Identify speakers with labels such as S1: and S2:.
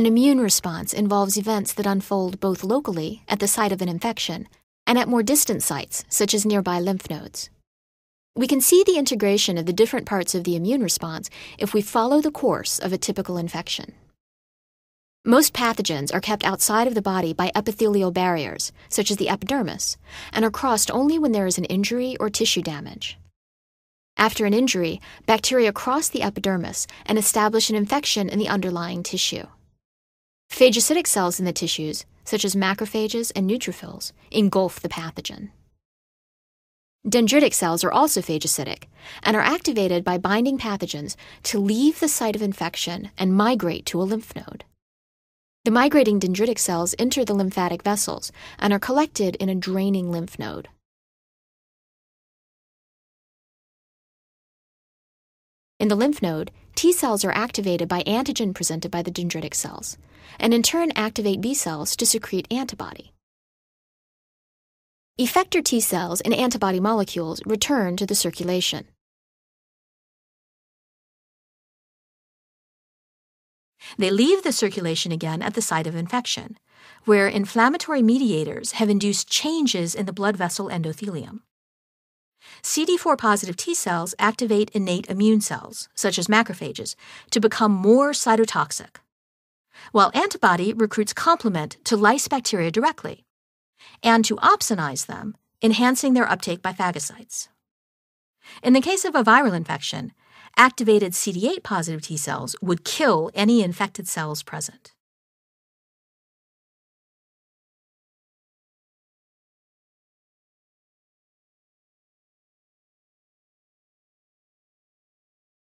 S1: An immune response involves events that unfold both locally, at the site of an infection, and at more distant sites, such as nearby lymph nodes. We can see the integration of the different parts of the immune response if we follow the course of a typical infection. Most pathogens are kept outside of the body by epithelial barriers, such as the epidermis, and are crossed only when there is an injury or tissue damage. After an injury, bacteria cross the epidermis and establish an infection in the underlying tissue. Phagocytic cells in the tissues, such as macrophages and neutrophils, engulf the pathogen. Dendritic cells are also phagocytic and are activated by binding pathogens to leave the site of infection and migrate to a lymph node. The migrating dendritic cells enter the lymphatic vessels and are collected in a draining lymph node. In the lymph node, T cells are activated by antigen presented by the dendritic cells, and in turn activate B cells to secrete antibody. Effector T cells and antibody molecules return to the circulation. They leave the circulation again at the site of infection, where inflammatory mediators have induced changes in the blood vessel endothelium. CD4 positive T cells activate innate immune cells, such as macrophages, to become more cytotoxic, while antibody recruits complement to lyse bacteria directly and to opsonize them, enhancing their uptake by phagocytes. In the case of a viral infection, activated CD8 positive T cells would kill any infected cells present.